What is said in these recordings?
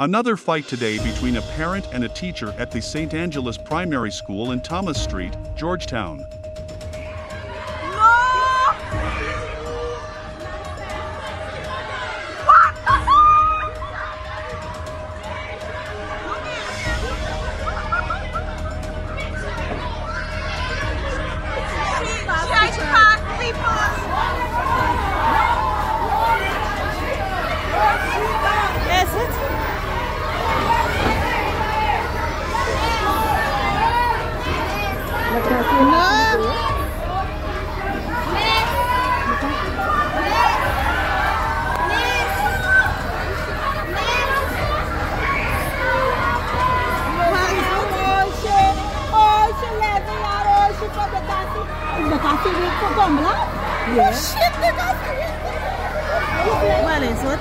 Another fight today between a parent and a teacher at the St. Angelas Primary School in Thomas Street, Georgetown. Well, it's what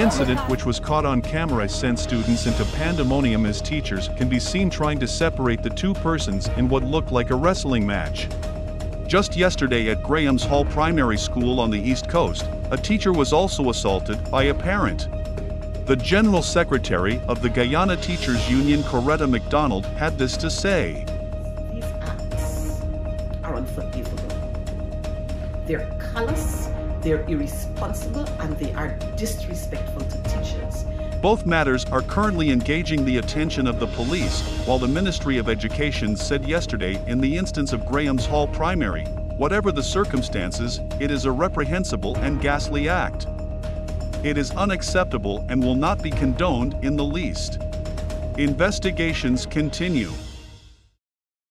The incident, which was caught on camera, sent students into pandemonium as teachers can be seen trying to separate the two persons in what looked like a wrestling match. Just yesterday at Graham's Hall Primary School on the East Coast, a teacher was also assaulted by a parent. The General Secretary of the Guyana Teachers Union, Coretta McDonald, had this to say. These acts are unforgivable. They're callous, they're irresponsible, and they are disrespectful to teachers. Both matters are currently engaging the attention of the police, while the Ministry of Education said yesterday in the instance of Graham's Hall Primary, whatever the circumstances, it is a reprehensible and ghastly act. It is unacceptable and will not be condoned in the least. Investigations continue.